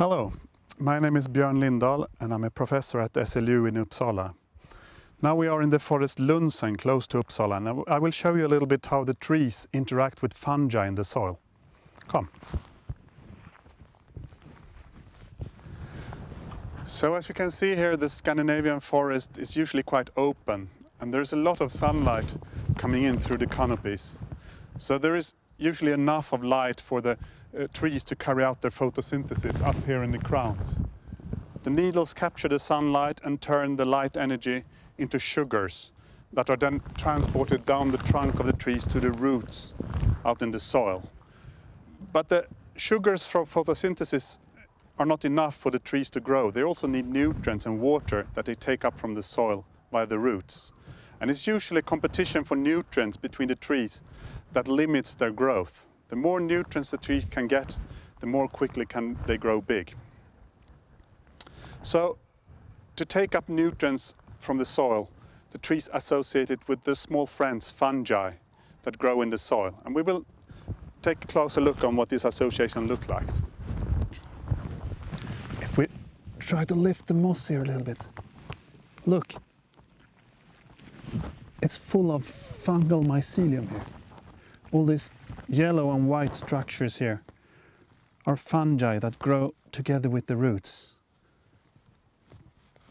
Hello, my name is Björn Lindahl and I'm a professor at SLU in Uppsala. Now we are in the forest Lunsen close to Uppsala and I will show you a little bit how the trees interact with fungi in the soil. Come. So as you can see here the Scandinavian forest is usually quite open and there's a lot of sunlight coming in through the canopies. So there is usually enough of light for the uh, trees to carry out their photosynthesis up here in the crowns. The needles capture the sunlight and turn the light energy into sugars that are then transported down the trunk of the trees to the roots out in the soil. But the sugars from photosynthesis are not enough for the trees to grow. They also need nutrients and water that they take up from the soil by the roots. And it's usually competition for nutrients between the trees that limits their growth. The more nutrients the tree can get, the more quickly can they grow big. So to take up nutrients from the soil, the trees associated with the small friends, fungi, that grow in the soil. And we will take a closer look on what this association looks like. If we try to lift the moss here a little bit, look, it's full of fungal mycelium here. All these yellow and white structures here are fungi that grow together with the roots.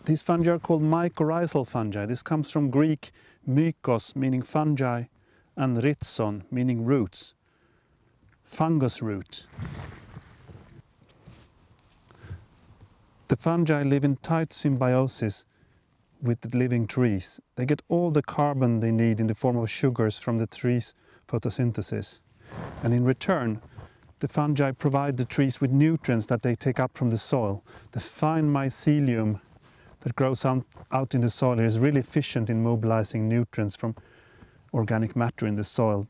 These fungi are called mycorrhizal fungi. This comes from Greek mykos, meaning fungi, and rhizon, meaning roots. Fungus root. The fungi live in tight symbiosis with the living trees. They get all the carbon they need in the form of sugars from the trees' photosynthesis. And in return, the fungi provide the trees with nutrients that they take up from the soil. The fine mycelium that grows out in the soil is really efficient in mobilizing nutrients from organic matter in the soil.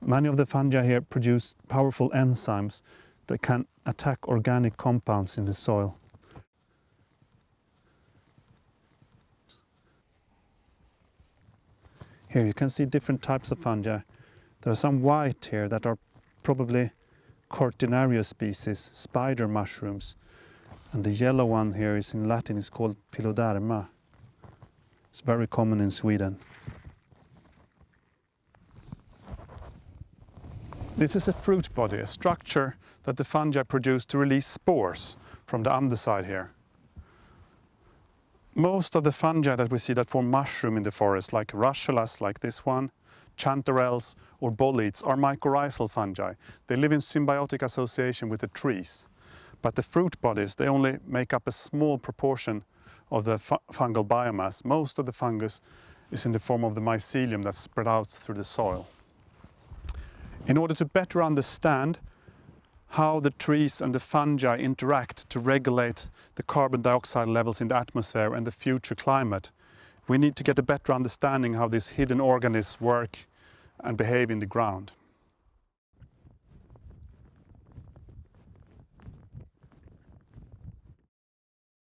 Many of the fungi here produce powerful enzymes that can attack organic compounds in the soil. Here you can see different types of fungi. There are some white here that are probably Cortinarius species, spider mushrooms. And the yellow one here is in Latin is called Piloderma. It's very common in Sweden. This is a fruit body, a structure that the fungi produce to release spores from the underside here. Most of the fungi that we see that form mushroom in the forest, like russulas like this one, chanterelles or bolete, are mycorrhizal fungi. They live in symbiotic association with the trees. But the fruit bodies, they only make up a small proportion of the fungal biomass. Most of the fungus is in the form of the mycelium that's spread out through the soil. In order to better understand how the trees and the fungi interact to regulate the carbon dioxide levels in the atmosphere and the future climate. We need to get a better understanding how these hidden organisms work and behave in the ground.